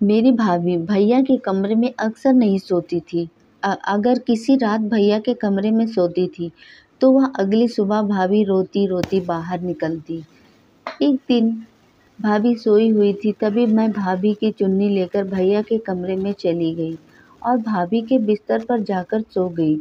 मेरी भाभी भैया के कमरे में अक्सर नहीं सोती थी। अगर किसी रात भैया के कमरे में सोती थी तो वह अगली सुबह भाभी रोती रोती बाहर निकलती। एक दिन भाभी सोई हुई थी, तभी मैं भाभी की चुन्नी लेकर भैया के कमरे में चली गई और भाभी के बिस्तर पर जाकर सो गई।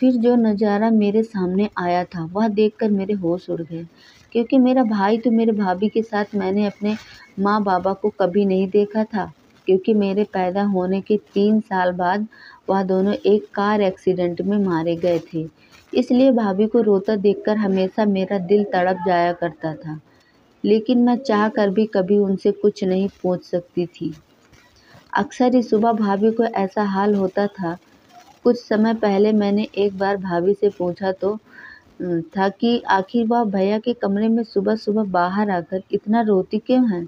फिर जो नज़ारा मेरे सामने आया था, वह देखकर मेरे होश उड़ गए, क्योंकि मेरा भाई तो मेरे भाभी के साथ मैंने अपने माँ बाबा को कभी नहीं देखा था। क्योंकि मेरे पैदा होने के तीन साल बाद वह दोनों एक कार एक्सीडेंट में मारे गए थे। इसलिए भाभी को रोता देखकर हमेशा मेरा दिल तड़प जाया करता था। लेकिन मैं चाह कर भी कभी उनसे कुछ नहीं पूछ सकती थी। अक्सर ही सुबह भाभी को ऐसा हाल होता था। कुछ समय पहले मैंने एक बार भाभी से पूछा तो था कि आखिर वह भैया के कमरे में सुबह सुबह बाहर आकर इतना रोती क्यों है?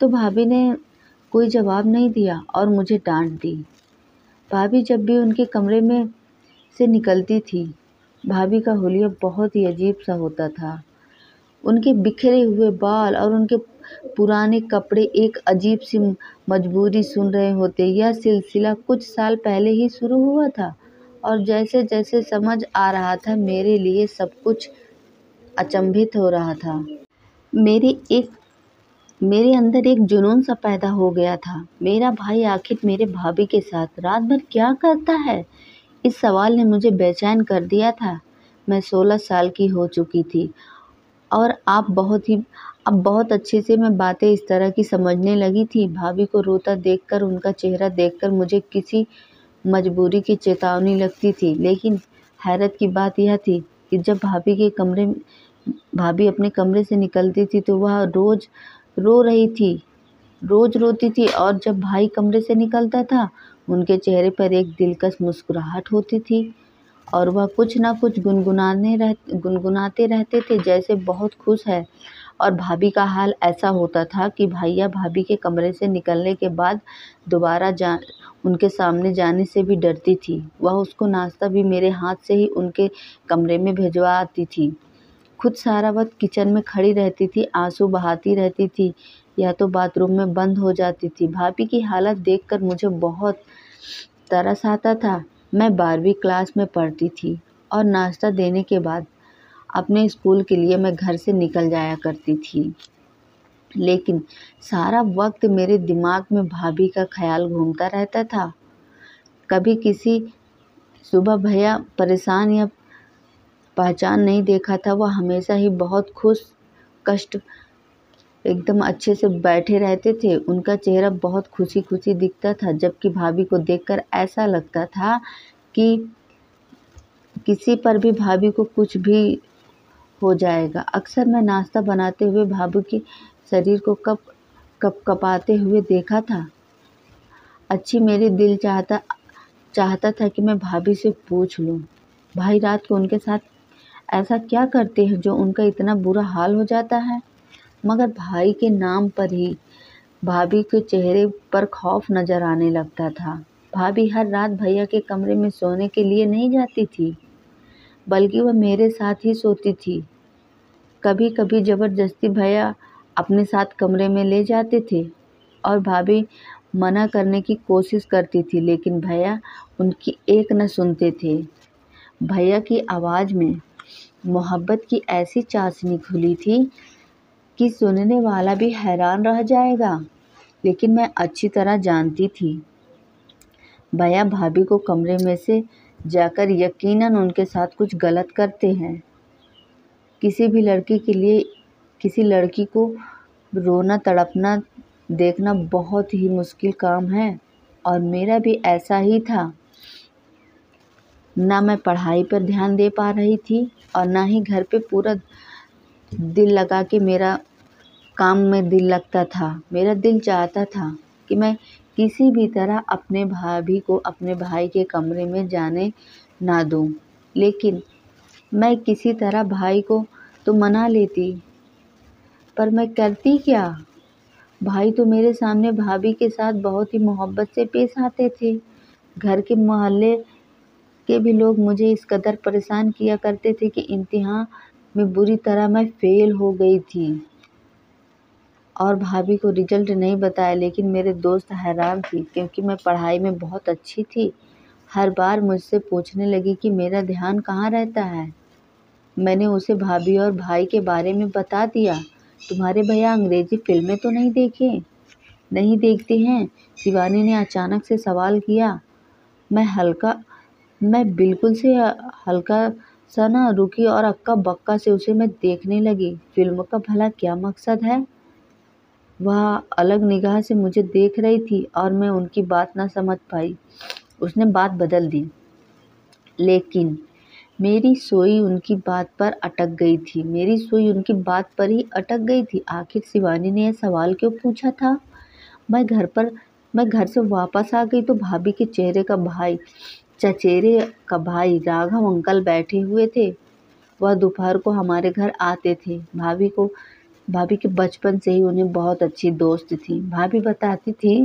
तो भाभी ने कोई जवाब नहीं दिया और मुझे डांट दी। भाभी जब भी उनके कमरे में से निकलती थी, भाभी का हुलिया बहुत ही अजीब सा होता था। उनके बिखरे हुए बाल और उनके पुराने कपड़े एक अजीब सी मजबूरी सुन रहे होते, यह सिलसिला कुछ साल पहले ही शुरू हुआ था और जैसे जैसे समझ आ रहा था, मेरे लिए सब कुछ अचंभित हो रहा था। मेरे एक मेरे अंदर एक जुनून सा पैदा हो गया था। मेरा भाई आखिर मेरे भाभी के साथ रात भर क्या करता है? इस सवाल ने मुझे बेचैन कर दिया था। मैं सोलह साल की हो चुकी थी और आप बहुत ही, अब बहुत अच्छे से मैं बातें इस तरह की समझने लगी थी। भाभी को रोता देखकर, उनका चेहरा देखकर मुझे किसी मजबूरी की चेतावनी लगती थी। लेकिन हैरत की बात यह थी कि जब भाभी के कमरे, भाभी अपने कमरे से निकलती थी तो वह रोज़ रो रही थी। रोज़ रोती थी और जब भाई कमरे से निकलता था, उनके चेहरे पर एक दिलकश मुस्कुराहट होती थी और वह कुछ ना कुछ गुनगुनाने रह, गुनगुनाते रहते थे जैसे बहुत खुश है। और भाभी का हाल ऐसा होता था कि भैया भाभी के कमरे से निकलने के बाद दोबारा जा, उनके सामने जाने से भी डरती थी। वह उसको नाश्ता भी मेरे हाथ से ही उनके कमरे में भिजवा आती थी। खुद सारा वक्त किचन में खड़ी रहती थी, आँसू बहाती रहती थी, या तो बाथरूम में बंद हो जाती थी। भाभी की हालत देखकर मुझे बहुत तरस आता था। मैं बारहवीं क्लास में पढ़ती थी और नाश्ता देने के बाद अपने स्कूल के लिए मैं घर से निकल जाया करती थी। लेकिन सारा वक्त मेरे दिमाग में भाभी का ख्याल घूमता रहता था। कभी किसी सुबह भैया परेशान या पहचान नहीं देखा था वह हमेशा ही बहुत खुश, कष्ट एकदम अच्छे से बैठे रहते थे। उनका चेहरा बहुत खुशी खुशी दिखता था, जबकि भाभी को देखकर ऐसा लगता था कि किसी पर भी भाभी को कुछ भी हो जाएगा। अक्सर मैं नाश्ता बनाते हुए भाभी के शरीर को कप कप कपाते हुए देखा था। अच्छी मेरी दिल चाहता चाहता था कि मैं भाभी से पूछ लूँ। भाई रात को उनके साथ ऐसा क्या करते हैं जो उनका इतना बुरा हाल हो जाता है? मगर भाई के नाम पर ही भाभी के चेहरे पर खौफ नज़र आने लगता था। भाभी हर रात भैया के कमरे में सोने के लिए नहीं जाती थी, बल्कि वह मेरे साथ ही सोती थी। कभी कभी ज़बरदस्ती भैया अपने साथ कमरे में ले जाते थे और भाभी मना करने की कोशिश करती थी, लेकिन भैया उनकी एक न सुनते थे। भैया की आवाज़ में मोहब्बत की ऐसी चाशनी खुली थी कि सुनने वाला भी हैरान रह जाएगा। लेकिन मैं अच्छी तरह जानती थी। भैया भाभी को कमरे में से जाकर यकीनन उनके साथ कुछ गलत करते हैं। किसी भी लड़की के लिए, किसी लड़की को रोना, तड़पना, देखना बहुत ही मुश्किल काम है। और मेरा भी ऐसा ही था। ना मैं पढ़ाई पर ध्यान दे पा रही थी और ना ही घर पे पूरा दिल लगा के मेरा काम में दिल लगता था। मेरा दिल चाहता था कि मैं किसी भी तरह अपने भाभी को अपने भाई के कमरे में जाने ना दूँ। लेकिन मैं किसी तरह भाई को तो मना लेती, पर मैं करती क्या? भाई तो मेरे सामने भाभी के साथ बहुत ही मोहब्बत से पेश आते थे। घर के मोहल्ले के भी लोग मुझे इस कदर परेशान किया करते थे कि इम्तिहान में बुरी तरह मैं फ़ेल हो गई थी। और भाभी को रिज़ल्ट नहीं बताया, लेकिन मेरे दोस्त हैरान थी क्योंकि मैं पढ़ाई में बहुत अच्छी थी। हर बार मुझसे पूछने लगी कि मेरा ध्यान कहाँ रहता है? मैंने उसे भाभी और भाई के बारे में बता दिया, तुम्हारे भैया अंग्रेज़ी फ़िल्में तो नहीं देखे? नहीं देखते हैं। शिवानी ने अचानक से सवाल किया। मैं हल्का मैं बिल्कुल से हल्का सा ना रुकी और अक्का बक्का से उसे मैं देखने लगी। फ़िल्म का भला क्या मकसद है? वह अलग निगाह से मुझे देख रही थी और मैं उनकी बात ना समझ पाई। उसने बात बदल दी। लेकिन मेरी सोई उनकी बात पर अटक गई थी। मेरी सोई उनकी बात पर ही अटक गई थी। आखिर शिवानी ने यह सवाल क्यों पूछा था? मैं घर पर, मैं घर से वापस आ गई तो भाभी के चेहरे का भाई चचेरे का भाई राघव अंकल बैठे हुए थे। वह दोपहर को हमारे घर आते थे। भाभी को, भाभी के बचपन से ही उन्हें बहुत अच्छी दोस्त थी। भाभी बताती थी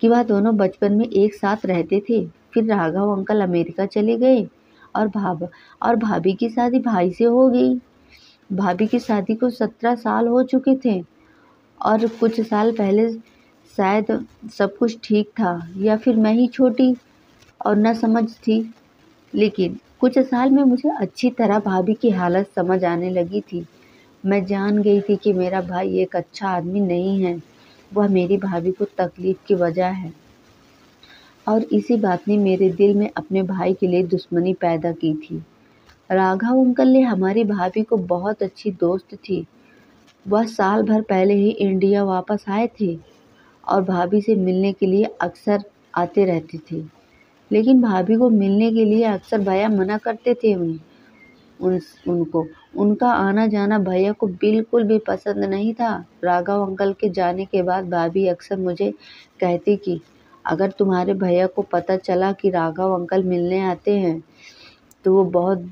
कि वह दोनों बचपन में एक साथ रहते थे। फिर राघव अंकल अमेरिका चले गए और भाभ, और भाभी की शादी भाई से हो गई। भाभी की शादी को सत्रह साल हो चुके थे और कुछ साल पहले शायद सब कुछ ठीक था या फिर मैं ही छोटी। और न समझ थी। लेकिन कुछ साल में मुझे अच्छी तरह भाभी की हालत समझ आने लगी थी। मैं जान गई थी कि मेरा भाई एक अच्छा आदमी नहीं है। वह मेरी भाभी को तकलीफ़ की वजह है। और इसी बात ने मेरे दिल में अपने भाई के लिए दुश्मनी पैदा की थी। राघव अंकल ने हमारी भाभी को बहुत अच्छी दोस्त थी। वह साल भर पहले ही इंडिया वापस आए थे और भाभी से मिलने के लिए अक्सर आते रहते थे। लेकिन भाभी को मिलने के लिए अक्सर भैया मना करते थे उन्हें उन, उनको। उनका आना जाना भैया को बिल्कुल भी पसंद नहीं था। राघव अंकल के जाने के बाद भाभी अक्सर मुझे कहती कि, अगर तुम्हारे भैया को पता चला कि राघव अंकल मिलने आते हैं तो वो बहुत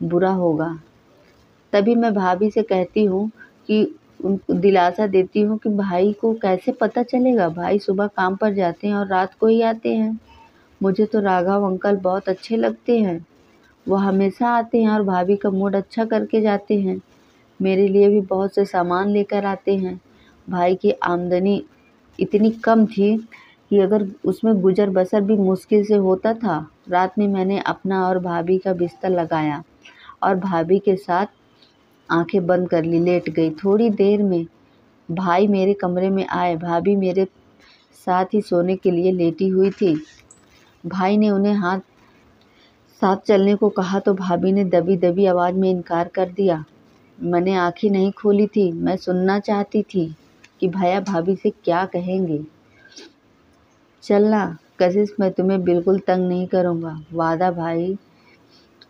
बुरा होगा। तभी मैं भाभी से कहती हूँ कि, उनको दिलासा देती हूँ कि भाई को कैसे पता चलेगा? भाई सुबह काम पर जाते हैं और रात को ही आते हैं। मुझे तो राघव अंकल बहुत अच्छे लगते हैं। वह हमेशा आते हैं और भाभी का मूड अच्छा करके जाते हैं। मेरे लिए भी बहुत से सामान लेकर आते हैं। भाई की आमदनी इतनी कम थी कि अगर उसमें गुजर बसर भी मुश्किल से होता था, रात में मैंने अपना और भाभी का बिस्तर लगाया और भाभी के साथ आँखें बंद कर ली, लेट गई। थोड़ी देर में भाई मेरे कमरे में आए। भाभी मेरे साथ ही सोने के लिए लेटी हुई थी। भाई ने उन्हें हाथ साथ चलने को कहा तो भाभी ने दबी दबी आवाज़ में इनकार कर दिया। मैंने आँखें नहीं खोली थी, मैं सुनना चाहती थी कि भैया भाभी से क्या कहेंगे। चलना कशिश, मैं तुम्हें बिल्कुल तंग नहीं करूँगा। वादा भाई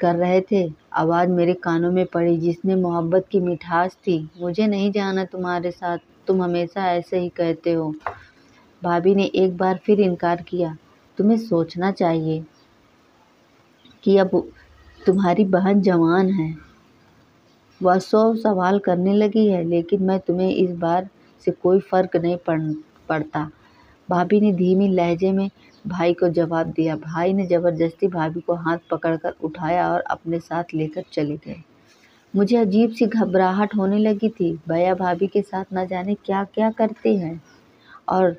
कर रहे थे। आवाज़ मेरे कानों में पड़ी, जिसमें मोहब्बत की मिठास थी। मुझे नहीं जाना तुम्हारे साथ, तुम हमेशा ऐसे ही कहते हो। भाभी ने एक बार फिर इनकार किया। तुम्हें सोचना चाहिए कि अब तुम्हारी बहन जवान है। वह सौ सवाल करने लगी है, लेकिन मैं तुम्हें इस बार से कोई फ़र्क नहीं पड़, पड़ता। भाभी ने धीमी लहजे में भाई को जवाब दिया। भाई ने ज़बरदस्ती भाभी को हाथ पकड़कर उठाया और अपने साथ लेकर चले गए। मुझे अजीब सी घबराहट होने लगी थी। भैया भाभी के साथ न जाने क्या क्या करते हैं। और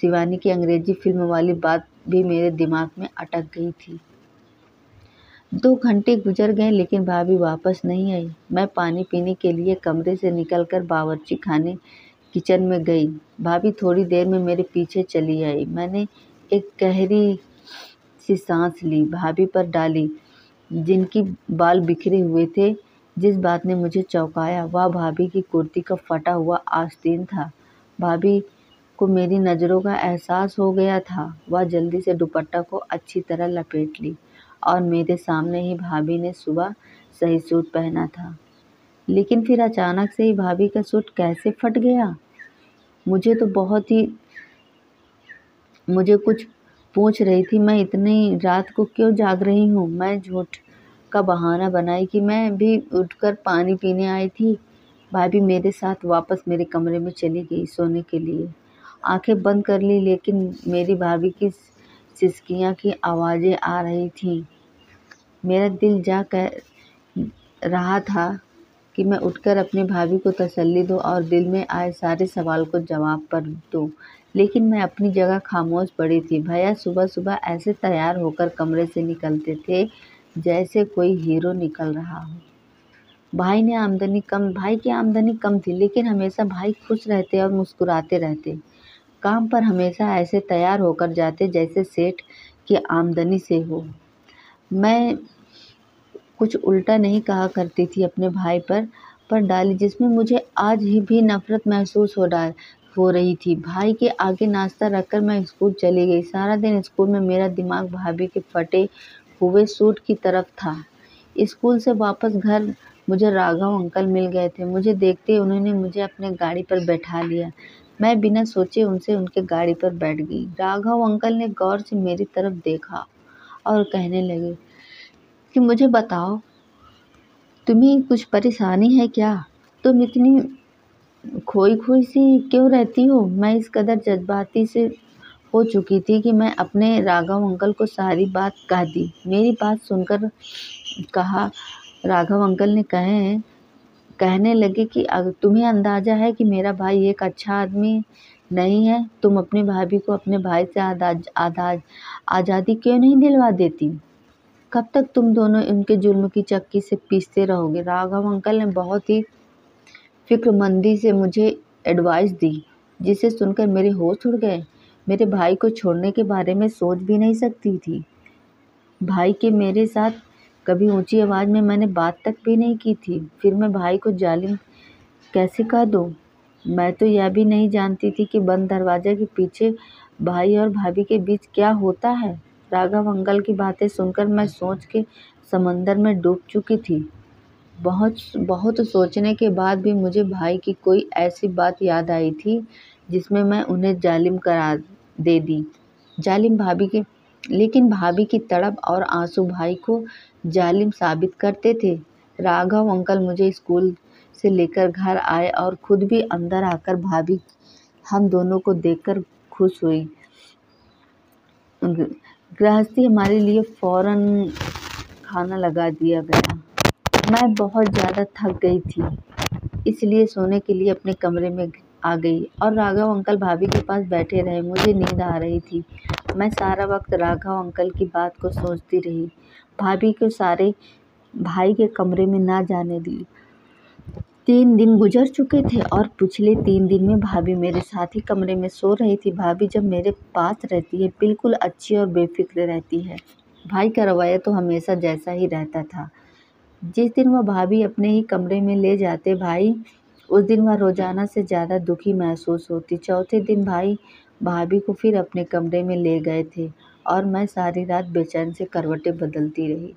शिवानी की अंग्रेज़ी फ़िल्म वाली बात भी मेरे दिमाग में अटक गई थी। दो घंटे गुजर गए, लेकिन भाभी वापस नहीं आई। मैं पानी पीने के लिए कमरे से निकलकर बावर्ची खाने किचन में गई। भाभी थोड़ी देर में मेरे पीछे चली आई। मैंने एक गहरी सी सांस ली। भाभी पर डाली, जिनकी बाल बिखरे हुए थे, जिस बात ने मुझे चौंकाया। वह भाभी की कुर्ती का फटा हुआ आस्तीन था। भाभी को मेरी नज़रों का एहसास हो गया था। वह जल्दी से दुपट्टा को अच्छी तरह लपेट ली और मेरे सामने ही भाभी ने सुबह सही सूट पहना था। लेकिन फिर अचानक से ही भाभी का सूट कैसे फट गया? मुझे तो बहुत ही, मुझे कुछ पूछ रही थी, मैं इतनी रात को क्यों जाग रही हूँ? मैं झूठ का बहाना बनाई कि मैं भी उठकर पानी पीने आई थी। भाभी मेरे साथ वापस मेरे कमरे में चली गई सोने के लिए। आँखें बंद कर ली, लेकिन मेरी भाभी की सिसकियाँ की आवाज़ें आ रही थीं। मेरा दिल जा कह रहा था कि मैं उठकर अपनी भाभी को तसल्ली दूँ और दिल में आए सारे सवाल को जवाब पर दूँ, लेकिन मैं अपनी जगह खामोश पड़ी थी। भैया सुबह सुबह ऐसे तैयार होकर कमरे से निकलते थे जैसे कोई हीरो निकल रहा हो। भाई ने आमदनी कम, भाई की आमदनी कम थी, लेकिन हमेशा भाई खुश रहते और मुस्कुराते रहते। काम पर हमेशा ऐसे तैयार होकर जाते जैसे सेठ की आमदनी से हो। मैं कुछ उल्टा नहीं कहा करती थी अपने भाई पर पर डाली जिसमें मुझे आज ही भी नफ़रत महसूस हो डाल, हो रही थी। भाई के आगे नाश्ता रखकर मैं स्कूल चली गई। सारा दिन स्कूल में मेरा दिमाग भाभी के फटे हुए सूट की तरफ़ था। स्कूल से वापस घर मुझे राघव अंकल मिल गए थे। मुझे देखते ही उन्होंने मुझे अपने गाड़ी पर बैठा लिया। मैं बिना सोचे उनसे उनके गाड़ी पर बैठ गई। राघव अंकल ने गौर से मेरी तरफ़ देखा और कहने लगे, कि मुझे बताओ, तुम्हें कुछ परेशानी है क्या? तुम इतनी खोई खोई सी क्यों रहती हो? मैं इस कदर जज्बाती से हो चुकी थी कि मैं अपने राघव अंकल को सारी बात कह दी। मेरी बात सुनकर कहा राघव अंकल ने कहे, कहने लगे कि अगर तुम्हें अंदाज़ा है कि मेरा भाई एक अच्छा आदमी नहीं है, तुम अपनी भाभी को अपने भाई से आज़ादी क्यों नहीं दिलवा देती? कब तक तुम दोनों उनके जुल्म की चक्की से पीसते रहोगे? राघव अंकल ने बहुत ही फिक्रमंदी से मुझे एडवाइस दी, जिसे सुनकर मेरे होश उड़ गए। मेरे भाई को छोड़ने के बारे में सोच भी नहीं सकती थी। भाई के मेरे साथ कभी ऊँची आवाज़ में मैंने बात तक भी नहीं की थी। फिर मैं भाई को जालिम कैसे कह दूँ? मैं तो यह भी नहीं जानती थी कि बंद दरवाजे के पीछे भाई और भाभी के बीच क्या होता है। राघव अंकल की बातें सुनकर मैं सोच के समंदर में डूब चुकी थी। बहुत बहुत सोचने के बाद भी मुझे भाई की कोई ऐसी बात याद आई थी जिसमें मैं उन्हें जालिम करार दे दी। जालिम भाभी के लेकिन भाभी की तड़प और आँसू भाई को जालिम साबित करते थे। राघव अंकल मुझे स्कूल से लेकर घर आए और खुद भी अंदर आकर भाभी, हम दोनों को देखकर खुश हुई गृहस्थी हमारे लिए फ़ौरन खाना लगा दिया गया। मैं बहुत ज़्यादा थक गई थी, इसलिए सोने के लिए अपने कमरे में आ गई और राघव अंकल भाभी के पास बैठे रहे। मुझे नींद आ रही थी। मैं सारा वक्त राघव अंकल की बात को सोचती रही। भाभी को सारे भाई के कमरे में ना जाने दी। तीन दिन गुजर चुके थे और पिछले तीन दिन में भाभी मेरे साथ ही कमरे में सो रही थी। भाभी जब मेरे पास रहती है, बिल्कुल अच्छी और बेफिक्र रहती है। भाई का रवैया तो हमेशा जैसा ही रहता था। जिस दिन वह भाभी अपने ही कमरे में ले जाते, भाई, उस दिन वह रोज़ाना से ज़्यादा दुखी महसूस होती। चौथे दिन भाई भाभी को फिर अपने कमरे में ले गए थे और मैं सारी रात बेचैन से करवटें बदलती रही।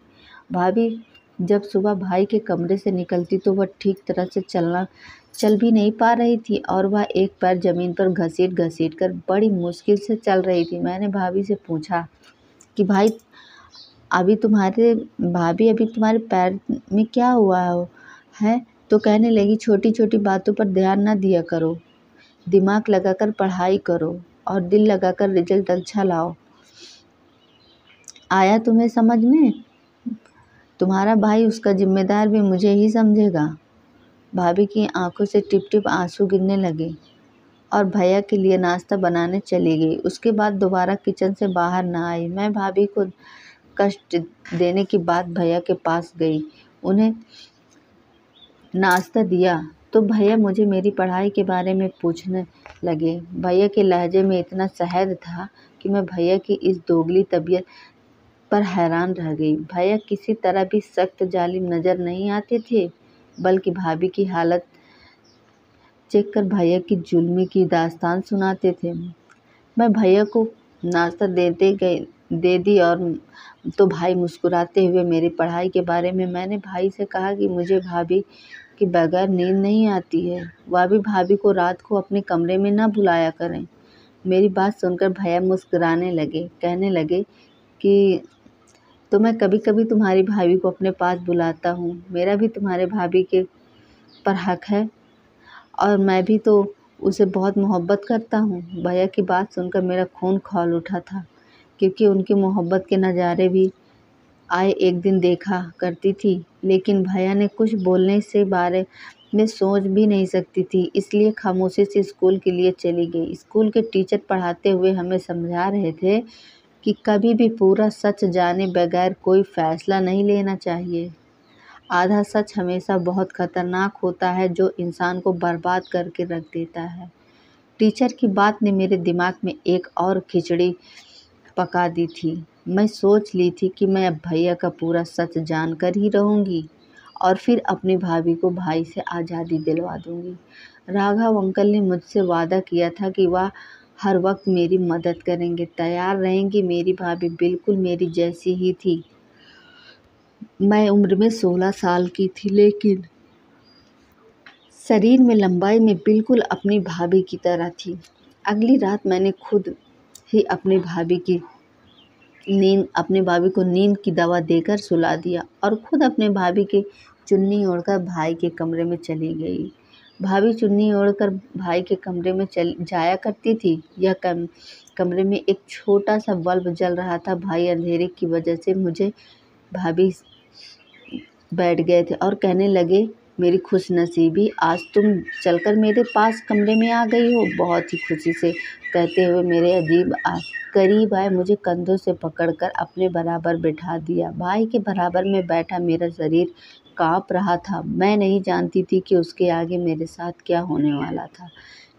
भाभी, जब सुबह भाई के कमरे से निकलती तो वह ठीक तरह से चलना, चल भी नहीं पा रही थी और वह एक पैर ज़मीन पर घसीट घसीट कर बड़ी मुश्किल से चल रही थी। मैंने भाभी से पूछा कि, भाई, अभी तुम्हारे, भाभी अभी तुम्हारे पैर में क्या हुआ हो? है? तो कहने लगी छोटी छोटी बातों पर ध्यान ना दिया करो। दिमाग लगाकर पढ़ाई करो। और दिल लगाकर रिज़ल्ट अच्छा लाओ। आया तुम्हें समझ में? तुम्हारा भाई उसका जिम्मेदार भी मुझे ही समझेगा। भाभी की आँखों से टिप टिप आँसू गिरने लगे और भैया के लिए नाश्ता बनाने चली गई। उसके बाद दोबारा किचन से बाहर ना आई। मैं भाभी को कष्ट देने की बात भैया के पास गई। उन्हें नाश्ता दिया। तो भैया मुझे मेरी पढ़ाई के बारे में पूछने लगे। भैया के लहजे में इतना शहद था कि मैं भैया की इस दोगली तबीयत पर हैरान रह गई। भैया किसी तरह भी सख्त, जालिम नज़र नहीं आते थे, बल्कि भाभी की हालत चेक कर भैया की जुल्मी की दास्तान सुनाते थे। मैं भैया को नाश्ता देते गए, दे दी और तो भाई मुस्कुराते हुए मेरी पढ़ाई के बारे में मैंने भाई से कहा कि मुझे भाभी के बगैर नींद नहीं आती है वह भी भाभी को रात को अपने कमरे में ना बुलाया करें। मेरी बात सुनकर भैया मुस्कुराने लगे, कहने लगे कि तो मैं कभी कभी तुम्हारी भाभी को अपने पास बुलाता हूँ। मेरा भी तुम्हारे भाभी के पर हक है और मैं भी तो उसे बहुत मोहब्बत करता हूँ। भैया की बात सुनकर मेरा खून खौल उठा था, क्योंकि उनकी मोहब्बत के नज़ारे भी आए एक दिन देखा करती थी, लेकिन भैया ने कुछ बोलने से बारे में सोच भी नहीं सकती थी, इसलिए खामोशी से स्कूल के लिए चली गई। स्कूल के टीचर पढ़ाते हुए हमें समझा रहे थे कि कभी भी पूरा सच जाने बगैर कोई फैसला नहीं लेना चाहिए। आधा सच हमेशा बहुत खतरनाक होता है जो इंसान को बर्बाद करके रख देता है। टीचर की बात ने मेरे दिमाग में एक और खिचड़ी पका दी थी। मैं सोच ली थी कि मैं अब भैया का पूरा सच जानकर ही रहूँगी और फिर अपनी भाभी को भाई से आज़ादी दिलवा दूँगी। राघव अंकल ने मुझसे वादा किया था कि वह हर वक्त मेरी मदद करेंगे, तैयार रहेंगी। मेरी भाभी बिल्कुल मेरी जैसी ही थी। मैं उम्र में सोलह साल की थी, लेकिन शरीर में लंबाई में बिल्कुल अपनी भाभी की तरह थी। अगली रात मैंने खुद ही अपनी भाभी की नींद, अपने भाभी को नींद की दवा देकर सुला दिया और खुद अपने भाभी की चुन्नी ओढ़कर भाई के कमरे में चली गई। भाभी चुन्नी ओढ़कर भाई के कमरे में चल, जाया करती थी। यह कम, कमरे में एक छोटा सा बल्ब जल रहा था। भाई अंधेरे की वजह से मुझे भाभी बैठ गए थे और कहने लगे, मेरी खुश नसीबी आज तुम चलकर मेरे पास कमरे में आ गई हो। बहुत ही खुशी से कहते हुए मेरे अजीब आ, करीब आए, मुझे कंधों से पकड़कर अपने बराबर बिठा दिया। भाई के बराबर में बैठा मेरा शरीर काँप रहा था। मैं नहीं जानती थी कि उसके आगे मेरे साथ क्या होने वाला था,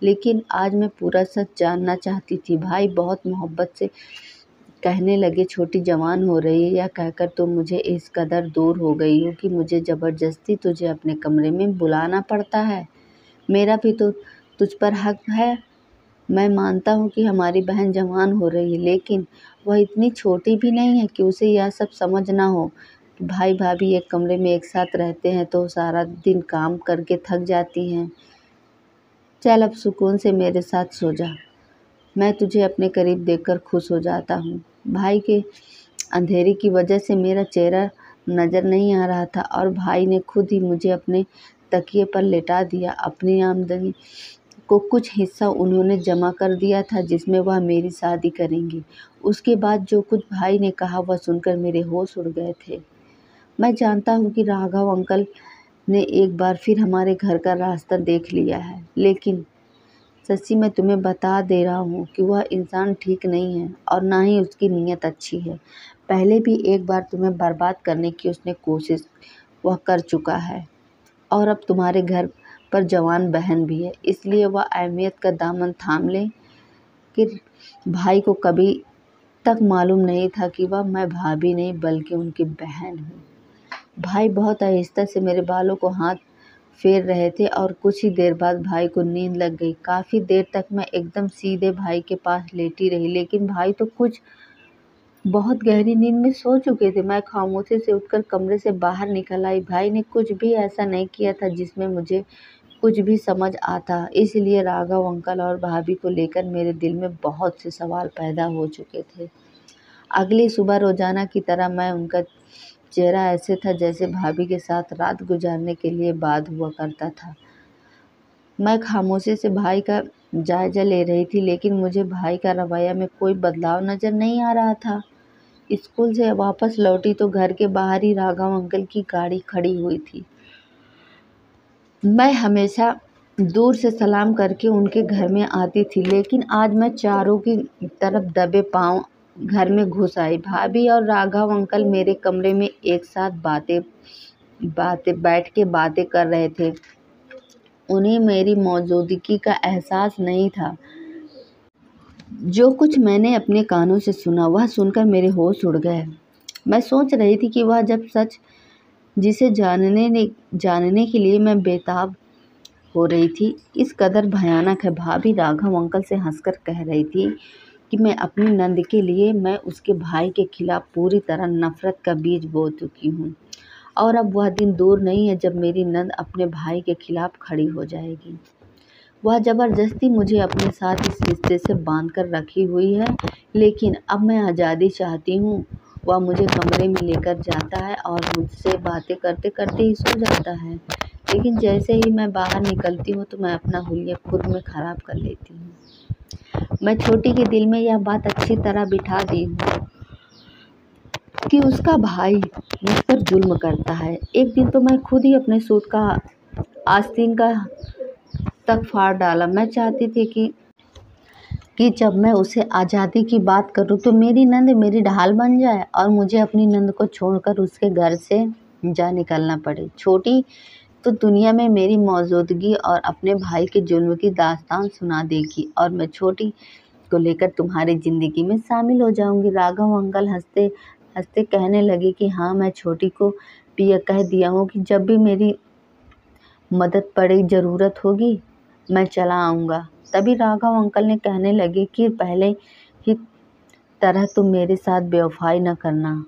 लेकिन आज मैं पूरा सच जानना चाहती थी। भाई बहुत मोहब्बत से कहने लगे, छोटी जवान हो रही है या कहकर तुम मुझे इस कदर दूर हो गई हो कि मुझे ज़बरदस्ती तुझे अपने कमरे में बुलाना पड़ता है? मेरा भी तो तुझ पर हक है। मैं मानता हूँ कि हमारी बहन जवान हो रही है, लेकिन वह इतनी छोटी भी नहीं है कि उसे यह सब समझ ना हो। कि भाई भाभी एक कमरे में एक साथ रहते हैं तो सारा दिन काम करके थक जाती हैं। चल अब सुकून से मेरे साथ सो जा। मैं तुझे अपने करीब देखकर खुश हो जाता हूँ। भाई के अंधेरे की वजह से मेरा चेहरा नज़र नहीं आ रहा था और भाई ने खुद ही मुझे अपने तकिए पर लेटा दिया, अपनी आमदनी को कुछ हिस्सा उन्होंने जमा कर दिया था जिसमें वह मेरी शादी करेंगी। उसके बाद जो कुछ भाई ने कहा वह सुनकर मेरे होश उड़ गए थे। मैं जानता हूँ कि राघव अंकल ने एक बार फिर हमारे घर का रास्ता देख लिया है, लेकिन सच्ची मैं तुम्हें बता दे रहा हूँ कि वह इंसान ठीक नहीं है और ना ही उसकी नीयत अच्छी है। पहले भी एक बार तुम्हें बर्बाद करने की उसने कोशिश वह कर चुका है और अब तुम्हारे घर पर जवान बहन भी है। इसलिए वह अहमियत का दामन थाम ले कि भाई को कभी तक मालूम नहीं था कि वह मैं भाभी नहीं, बल्कि उनकी बहन हूँ। भाई बहुत आहिस्ता से मेरे बालों को हाथ फेर रहे थे और कुछ ही देर बाद भाई को नींद लग गई। काफ़ी देर तक मैं एकदम सीधे भाई के पास लेटी रही, लेकिन भाई तो कुछ बहुत गहरी नींद में सो चुके थे। मैं खामोशी से उठकर कमरे से बाहर निकल आई। भाई ने कुछ भी ऐसा नहीं किया था जिसमें मुझे कुछ भी समझ आता। इसलिए राघव, अंकल और भाभी को लेकर मेरे दिल में बहुत से सवाल पैदा हो चुके थे। अगली सुबह रोज़ाना की तरह मैं उनका चेहरा ऐसे था जैसे भाभी के साथ रात गुजारने के लिए बाद हुआ करता था। मैं खामोशी से भाई का जायज़ा ले रही थी, लेकिन मुझे भाई का रवैया में कोई बदलाव नज़र नहीं आ रहा था। स्कूल से वापस लौटी तो घर के बाहर ही राघव, अंकल की गाड़ी खड़ी हुई थी। मैं हमेशा दूर से सलाम करके उनके घर में आती थी, लेकिन आज मैं चारों की तरफ़ दबे पाँव घर में घुस आई। भाभी और राघव अंकल मेरे कमरे में एक साथ बातें बातें, बैठ के बातें कर रहे थे। उन्हें मेरी मौजूदगी का एहसास नहीं था। जो कुछ मैंने अपने कानों से सुना, वह सुनकर मेरे होश उड़ गए। मैं सोच रही थी कि वह जब सच जिसे जानने ने, जानने के लिए मैं बेताब हो रही थी। इस कदर भयानक है। भाभी राघव अंकल से हंसकर कह रही थी कि मैं अपनी नंद के लिए, मैं उसके भाई के खिलाफ पूरी तरह नफ़रत का बीज बो चुकी हूँ। और अब वह दिन दूर नहीं है जब मेरी नंद अपने भाई के खिलाफ खड़ी हो जाएगी। वह ज़बरदस्ती मुझे अपने साथ इस रिश्ते से बाँध कर रखी हुई है, लेकिन अब मैं आज़ादी चाहती हूँ वह मुझे कमरे में लेकर जाता है और मुझसे बातें करते करते ही सो जाता है। लेकिन जैसे ही मैं बाहर निकलती हूँ तो मैं अपना हुलिया खुद में ख़राब कर लेती हूँ। मैं छोटी के दिल में यह बात अच्छी तरह बिठा दी हूँ कि उसका भाई मुझ पर जुल्म करता है। एक दिन तो मैं खुद ही अपने सूट का आस्तीन का तक फाड़ डाला। मैं चाहती थी कि कि जब मैं उसे आज़ादी की बात करूँ तो मेरी नंद मेरी ढाल बन जाए और मुझे अपनी नंद को छोड़कर उसके घर से जा निकलना पड़े। छोटी तो दुनिया में मेरी मौजूदगी और अपने भाई के जुल्म की दास्तान सुना देगी और मैं छोटी को लेकर तुम्हारी ज़िंदगी में शामिल हो जाऊँगी। राघव अंकल हँसते हँसते कहने लगे कि हाँ मैं छोटी को भी यह कह दिया हूँ कि जब भी मेरी मदद पड़े, ज़रूरत होगी, मैं चला आऊँगा। तभी राघव अंकल ने कहने लगे कि पहले ही तरह तुम मेरे साथ बेवफाई न करना।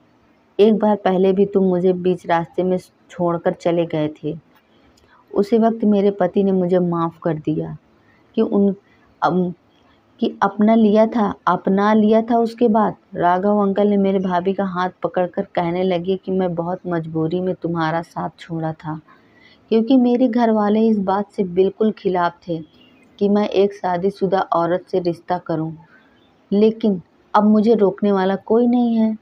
एक बार पहले भी तुम मुझे बीच रास्ते में छोड़कर चले गए थे। उसी वक्त मेरे पति ने मुझे माफ़ कर दिया कि उन अम, कि अपना लिया था अपना लिया था उसके बाद। राघव अंकल ने मेरे भाभी का हाथ पकड़कर कहने लगे कि मैं बहुत मजबूरी में तुम्हारा साथ छोड़ा था क्योंकि मेरे घर वाले इस बात से बिल्कुल खिलाफ थे। कि मैं एक शादीशुदा औरत से रिश्ता करूँ। लेकिन अब मुझे रोकने वाला कोई नहीं है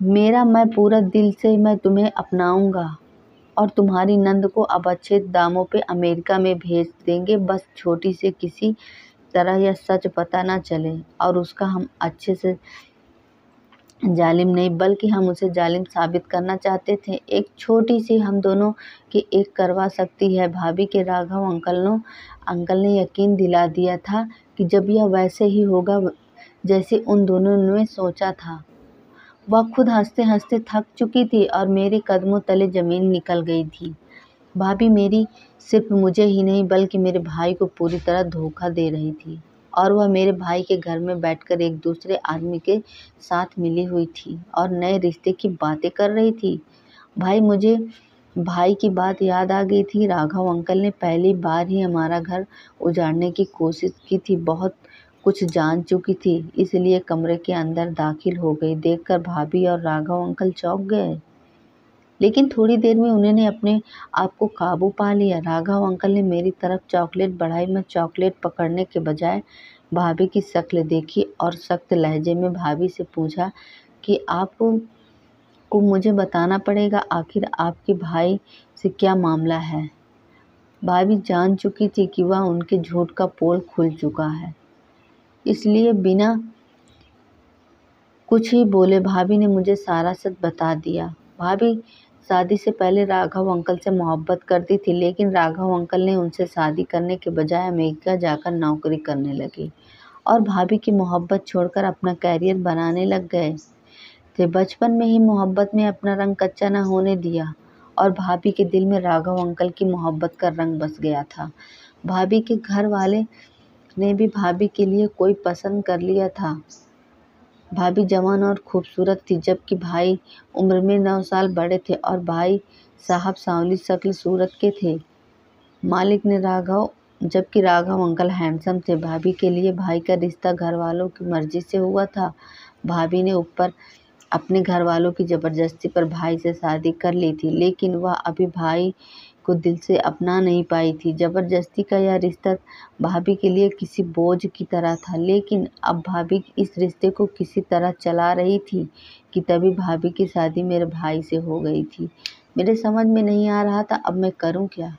मेरा मैं पूरा दिल से मैं तुम्हें अपनाऊँगा और तुम्हारी नंद को अब अच्छे दामों पे अमेरिका में भेज देंगे बस छोटी से किसी तरह यह सच पता ना चले और उसका हम अच्छे से जालिम नहीं, बल्कि हम उसे जालिम साबित करना चाहते थे। एक छोटी सी हम दोनों की एक करवा सकती है। भाभी के राघव अंकल नो अंकल ने यकीन दिला दिया था कि जब यह वैसे ही होगा, जैसे उन दोनों ने सोचा था। वह खुद हँसते हँसते थक चुकी थी और मेरे कदमों तले ज़मीन निकल गई थी। भाभी मेरी सिर्फ़ मुझे ही नहीं, बल्कि मेरे भाई को पूरी तरह धोखा दे रही थी। और वह मेरे भाई के घर में बैठकर एक दूसरे आदमी के साथ मिली हुई थी और नए रिश्ते की बातें कर रही थी। भाई, मुझे भाई की बात याद आ गई थी। राघव अंकल ने पहली बार ही हमारा घर उजाड़ने की कोशिश की थी। बहुत कुछ जान चुकी थी, इसलिए कमरे के अंदर दाखिल हो गई। देखकर भाभी और राघव अंकल चौंक गए। लेकिन थोड़ी देर में उन्होंने अपने आप को काबू पा लिया। राघव अंकल ने मेरी तरफ़ चॉकलेट बढ़ाई। मैं चॉकलेट पकड़ने के बजाय भाभी की शक्ल देखी और सख्त लहजे में भाभी से पूछा कि आप को मुझे बताना पड़ेगा आखिर आपके भाई से क्या मामला है? भाभी जान चुकी थी कि वह उनके झूठ का पोल खुल चुका है। इसलिए बिना कुछ ही बोले भाभी ने मुझे सारा सच बता दिया। भाभी शादी से पहले राघव अंकल से मोहब्बत करती थी, लेकिन राघव अंकल ने उनसे शादी करने के बजाय अमेरिका जाकर नौकरी करने लगी और भाभी की मोहब्बत छोड़कर अपना कैरियर बनाने लग गए। थे बचपन में ही मोहब्बत में अपना रंग कच्चा न होने दिया और भाभी के दिल में राघव अंकल की मोहब्बत का रंग बस गया था। भाभी के घर वाले ने भी भाभी के लिए कोई पसंद कर लिया था। भाभी जवान और खूबसूरत थी, जबकि भाई उम्र में नौ साल बड़े थे और भाई साहब सांवली शक्ल सूरत के थे। मालिक ने राघव, जबकि राघव अंकल हैंडसम थे। भाभी के लिए भाई का रिश्ता घर वालों की मर्ज़ी से हुआ था। भाभी ने ऊपर अपने घर वालों की ज़बरदस्ती पर भाई से शादी कर ली थी, लेकिन वह अभी भाई को दिल से अपना नहीं पाई थी। ज़बरदस्ती का यह रिश्ता भाभी के लिए किसी बोझ की तरह था, लेकिन अब भाभी इस रिश्ते को किसी तरह चला रही थी कि तभी भाभी की शादी मेरे भाई से हो गई थी। मेरे समझ में नहीं आ रहा था, अब मैं करूँ क्या?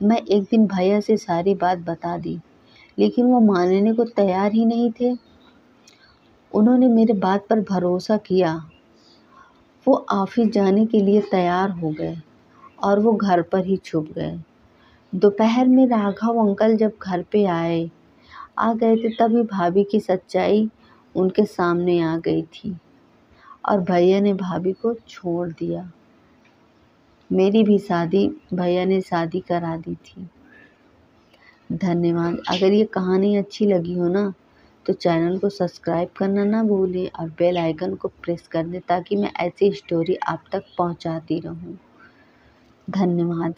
मैं एक दिन भैया से सारी बात बता दी, लेकिन वो मानने को तैयार ही नहीं थे। उन्होंने मेरे बात पर भरोसा किया। वो ऑफ़िस जाने के लिए तैयार हो गए। और वो घर पर ही छुप गए। दोपहर में राघव अंकल जब घर पे आए, आ गए थे तभी भाभी की सच्चाई उनके सामने आ गई थी और भैया ने भाभी को छोड़ दिया। मेरी भी शादी भैया ने शादी करा दी थी। धन्यवाद। अगर ये कहानी अच्छी लगी हो ना तो चैनल को सब्सक्राइब करना ना भूलें और बेल आइकन को प्रेस कर दें ताकि मैं ऐसी स्टोरी आप तक पहुंचाती रहूँ। धन्यवाद।